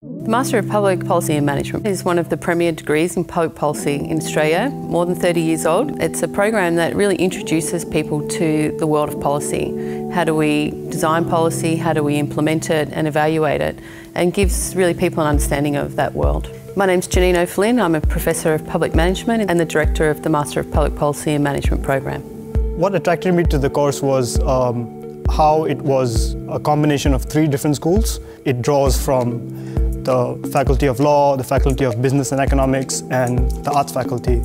The Master of Public Policy and Management is one of the premier degrees in public policy in Australia, more than 30 years old. It's a program that really introduces people to the world of policy. How do we design policy, how do we implement it and evaluate it, and gives really people an understanding of that world. My name's Janine O'Flynn, I'm a Professor of Public Management and the Director of the Master of Public Policy and Management program. What attracted me to the course was um, how it was a combination of three different schools. It draws from the Faculty of Law, the Faculty of Business and Economics, and the Arts Faculty.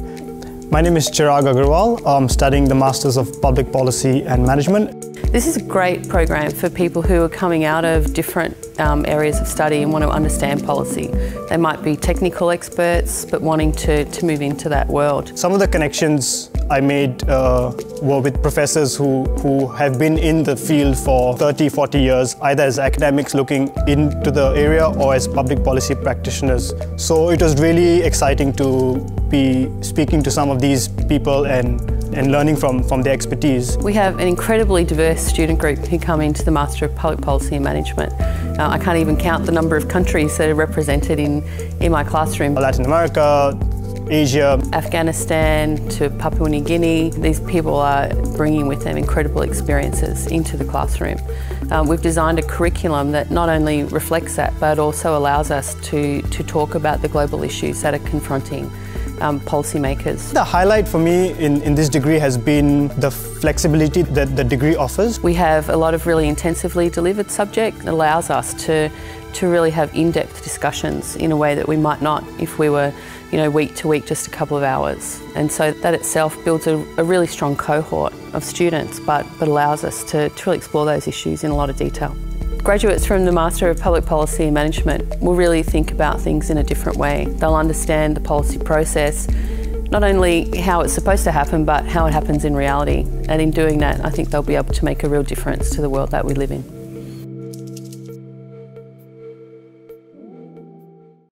My name is Chirag Agarwal. I'm studying the Masters of Public Policy and Management. This is a great program for people who are coming out of different um, areas of study and want to understand policy. They might be technical experts but wanting to, to move into that world. Some of the connections I made uh, were with professors who, who have been in the field for 30, 40 years, either as academics looking into the area or as public policy practitioners. So it was really exciting to be speaking to some of these people and, and learning from, from their expertise. We have an incredibly diverse student group who come into the Master of Public Policy and Management. Uh, I can't even count the number of countries that are represented in, in my classroom. Latin America, Asia. Afghanistan to Papua New Guinea. These people are bringing with them incredible experiences into the classroom. Um, we've designed a curriculum that not only reflects that but also allows us to, to talk about the global issues that are confronting um, policymakers. The highlight for me in, in this degree has been the flexibility that the degree offers. We have a lot of really intensively delivered subject that allows us to, to really have in-depth discussions in a way that we might not if we were you know, week to week, just a couple of hours. And so that itself builds a, a really strong cohort of students, but, but allows us to, to really explore those issues in a lot of detail. Graduates from the Master of Public Policy and Management will really think about things in a different way. They'll understand the policy process, not only how it's supposed to happen, but how it happens in reality. And in doing that, I think they'll be able to make a real difference to the world that we live in.